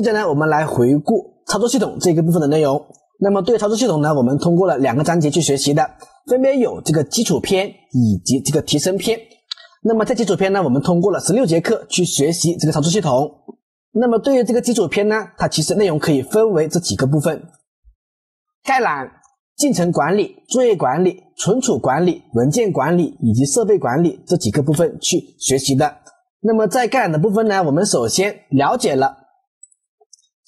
接着呢，我们来回顾操作系统这个部分的内容。那么对操作系统呢，我们通过了两个章节去学习的，分别有这个基础篇以及这个提升篇。那么在基础篇呢，我们通过了十六节课去学习这个操作系统。那么对于这个基础篇呢，它其实内容可以分为这几个部分：概览、进程管理、作业管理、存储管理、文件管理以及设备管理这几个部分去学习的。那么在概览的部分呢，我们首先了解了。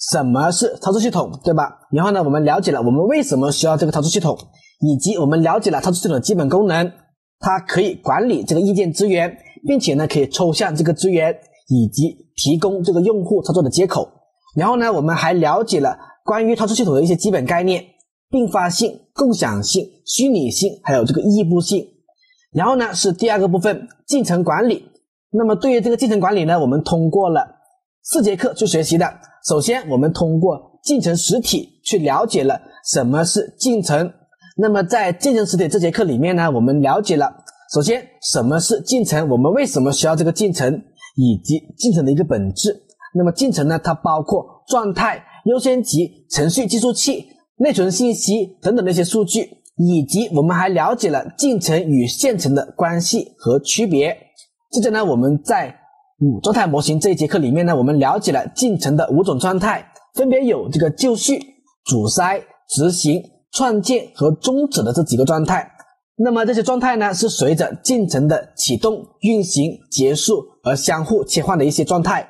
什么是操作系统，对吧？然后呢，我们了解了我们为什么需要这个操作系统，以及我们了解了操作系统的基本功能，它可以管理这个意见资源，并且呢，可以抽象这个资源，以及提供这个用户操作的接口。然后呢，我们还了解了关于操作系统的一些基本概念：并发性、共享性、虚拟性，还有这个异步性。然后呢，是第二个部分进程管理。那么对于这个进程管理呢，我们通过了四节课去学习的。首先，我们通过进程实体去了解了什么是进程。那么，在进程实体这节课里面呢，我们了解了首先什么是进程，我们为什么需要这个进程，以及进程的一个本质。那么，进程呢，它包括状态、优先级、程序计数器、内存信息等等的一些数据，以及我们还了解了进程与线程的关系和区别。接着呢，我们在五状态模型这一节课里面呢，我们了解了进程的五种状态，分别有这个就绪、阻塞、执行、创建和终止的这几个状态。那么这些状态呢，是随着进程的启动、运行、结束而相互切换的一些状态。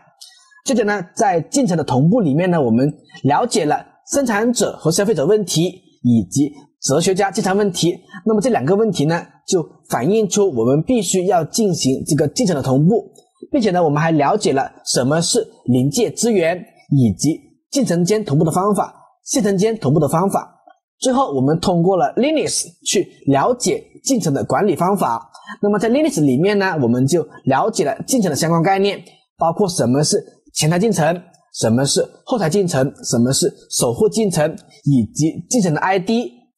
接着呢，在进程的同步里面呢，我们了解了生产者和消费者问题以及哲学家经常问题。那么这两个问题呢，就反映出我们必须要进行这个进程的同步。并且呢，我们还了解了什么是临界资源，以及进程间同步的方法、线程间同步的方法。最后，我们通过了 Linux 去了解进程的管理方法。那么在 Linux 里面呢，我们就了解了进程的相关概念，包括什么是前台进程，什么是后台进程，什么是守护进程，以及进程的 ID、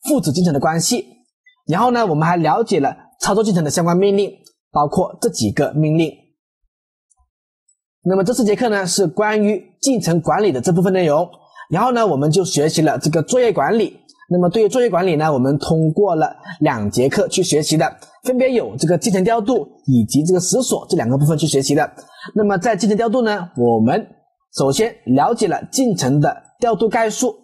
父子进程的关系。然后呢，我们还了解了操作进程的相关命令，包括这几个命令。那么这四节课呢是关于进程管理的这部分内容，然后呢我们就学习了这个作业管理。那么对于作业管理呢，我们通过了两节课去学习的，分别有这个进程调度以及这个实锁这两个部分去学习的。那么在进程调度呢，我们首先了解了进程的调度概述。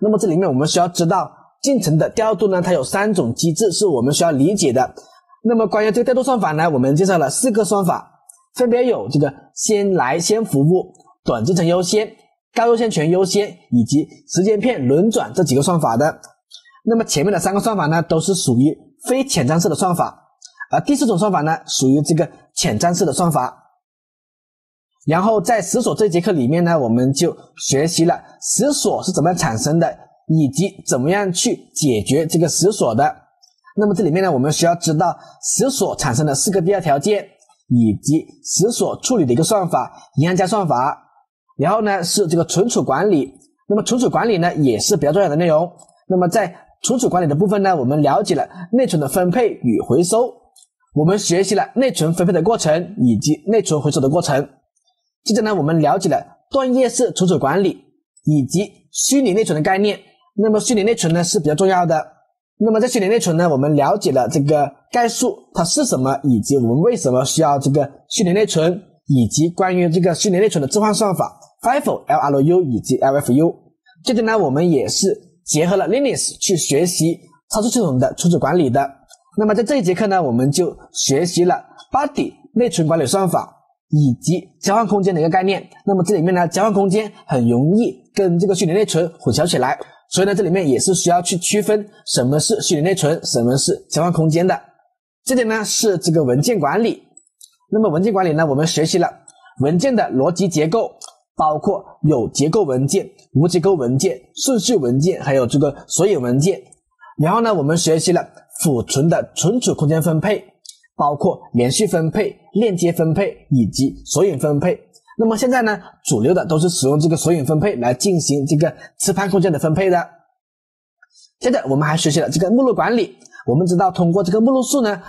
那么这里面我们需要知道进程的调度呢，它有三种机制是我们需要理解的。那么关于这个调度算法呢，我们介绍了四个算法。分别有这个先来先服务、短进程优先、高优先权优先以及时间片轮转这几个算法的。那么前面的三个算法呢，都是属于非前瞻式的算法，而第四种算法呢，属于这个前瞻式的算法。然后在实锁这节课里面呢，我们就学习了实锁是怎么样产生的，以及怎么样去解决这个实锁的。那么这里面呢，我们需要知道实锁产生的四个必要条件。以及实锁处理的一个算法，银行家算法，然后呢是这个存储管理，那么存储管理呢也是比较重要的内容。那么在存储管理的部分呢，我们了解了内存的分配与回收，我们学习了内存分配的过程以及内存回收的过程。接着呢，我们了解了断页式存储管理以及虚拟内存的概念。那么虚拟内存呢是比较重要的。那么在虚拟内存呢，我们了解了这个概述它是什么，以及我们为什么需要这个虚拟内存，以及关于这个虚拟内存的置换算法 FIFO、LRU 以及 LFU。接着呢，我们也是结合了 Linux 去学习操作系统的存储管理的。那么在这一节课呢，我们就学习了 Body 内存管理算法以及交换空间的一个概念。那么这里面呢，交换空间很容易跟这个虚拟内存混淆起来。所以呢，这里面也是需要去区分什么是虚拟内存，什么是交换空间的。这点呢是这个文件管理。那么文件管理呢，我们学习了文件的逻辑结构，包括有结构文件、无结构文件、顺序文件，还有这个索引文件。然后呢，我们学习了储存的存储空间分配，包括连续分配、链接分配以及索引分配。那么现在呢，主流的都是使用这个索引分配来进行这个磁盘空间的分配的。接着我们还学习了这个目录管理。我们知道通过这个目录数呢，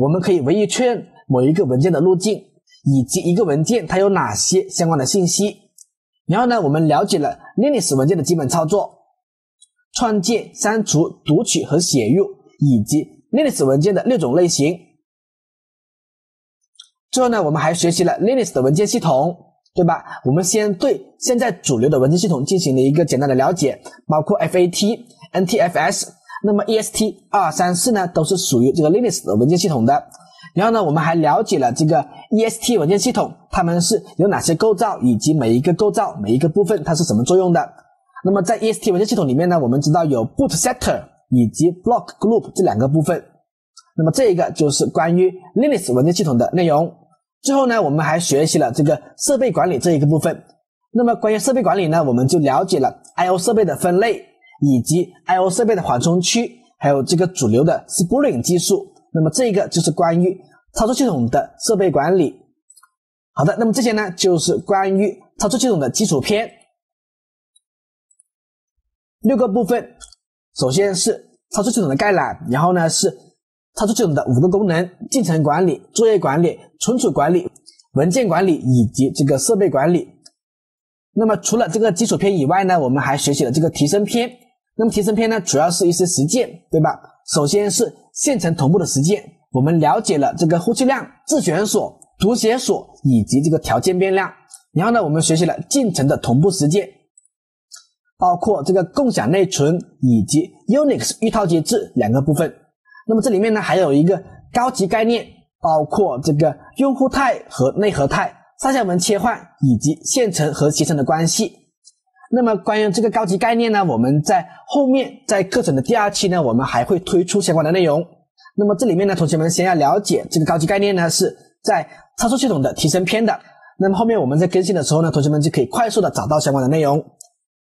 我们可以唯一确认某一个文件的路径，以及一个文件它有哪些相关的信息。然后呢，我们了解了 Linux 文件的基本操作，创建、删除、读取和写入，以及 Linux 文件的六种类型。最后呢，我们还学习了 Linux 的文件系统，对吧？我们先对现在主流的文件系统进行了一个简单的了解，包括 FAT、NTFS，那么 EST 二三四呢，都是属于这个 Linux 的文件系统的。然后呢，我们还了解了这个 EST 文件系统，它们是有哪些构造，以及每一个构造、每一个部分它是什么作用的。那么在 EST 文件系统里面呢，我们知道有 boot setter 以及 block group 这两个部分。那么这一个就是关于 Linux 文件系统的内容。最后呢，我们还学习了这个设备管理这一个部分。那么关于设备管理呢，我们就了解了 I/O 设备的分类，以及 I/O 设备的缓冲区，还有这个主流的 Spring 技术。那么这个就是关于操作系统的设备管理。好的，那么这些呢就是关于操作系统的基础篇，六个部分。首先是操作系统的概览，然后呢是操作系统的五个功能：进程管理、作业管理、存储管理、文件管理以及这个设备管理。那么除了这个基础篇以外呢，我们还学习了这个提升篇。那么提升篇呢，主要是一些实践，对吧？首先是线程同步的实践，我们了解了这个呼吸量、自选锁、读写锁以及这个条件变量。然后呢，我们学习了进程的同步实践，包括这个共享内存以及 Unix 预套机制两个部分。那么这里面呢，还有一个高级概念，包括这个用户态和内核态、上下文切换以及线程和携程的关系。那么关于这个高级概念呢，我们在后面在课程的第二期呢，我们还会推出相关的内容。那么这里面呢，同学们先要了解这个高级概念呢，是在操作系统的提升篇的。那么后面我们在更新的时候呢，同学们就可以快速的找到相关的内容。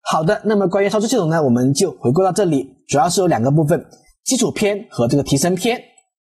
好的，那么关于操作系统呢，我们就回顾到这里，主要是有两个部分：基础篇和这个提升篇。